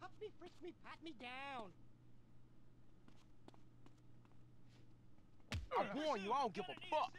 Cuff me, frisk me, pat me down. I warn you, I don't give a fuck.